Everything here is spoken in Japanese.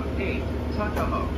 Route 8, Takamo.